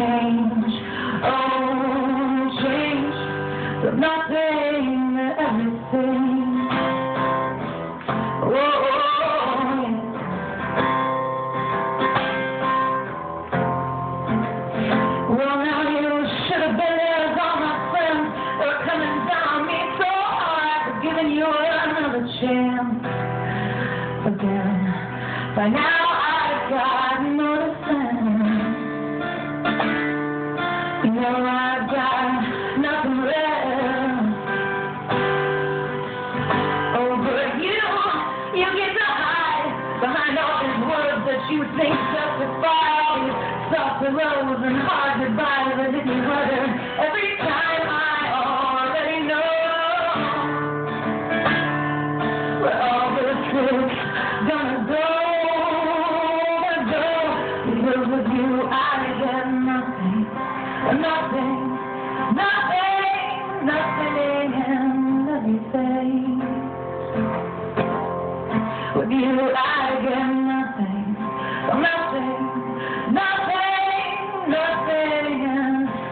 change, oh, change from nothing everything. Oh, yeah. Well, now you should have been there as all my friends are coming down on me so hard for giving you another chance. But by now Nothing left. Oh, but you, you get to hide behind all these words that you think justify all these soft and hard that every time I already know where all the truth's gonna go,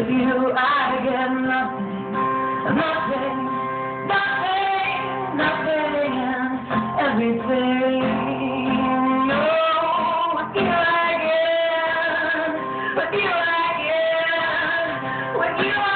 with you, I get nothing, nothing, nothing, nothing, everything. You you you